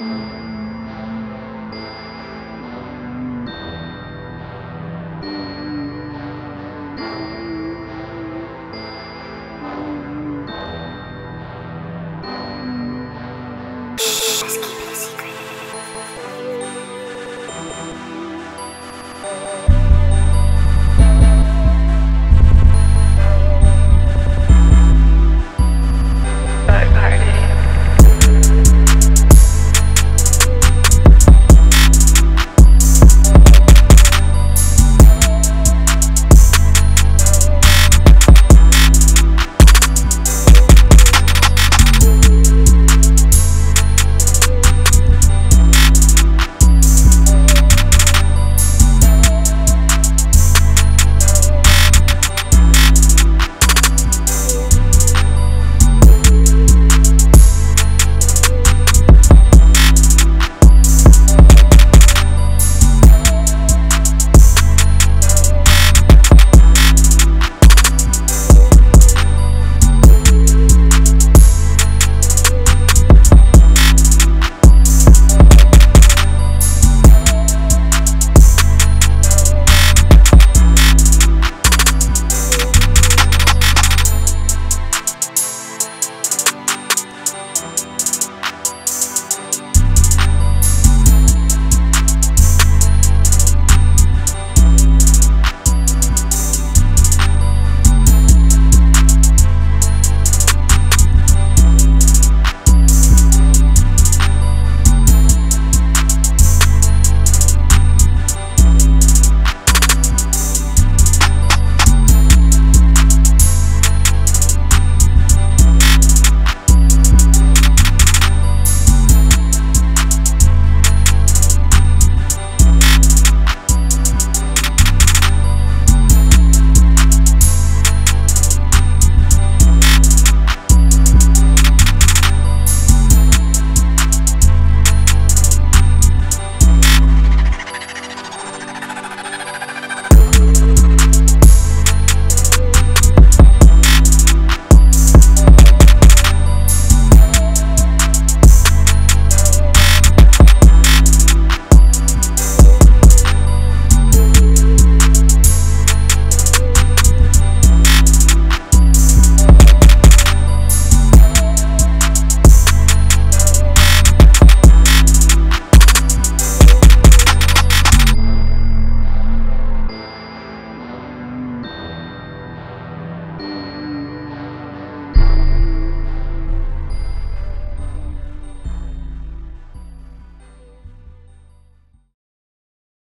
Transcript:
you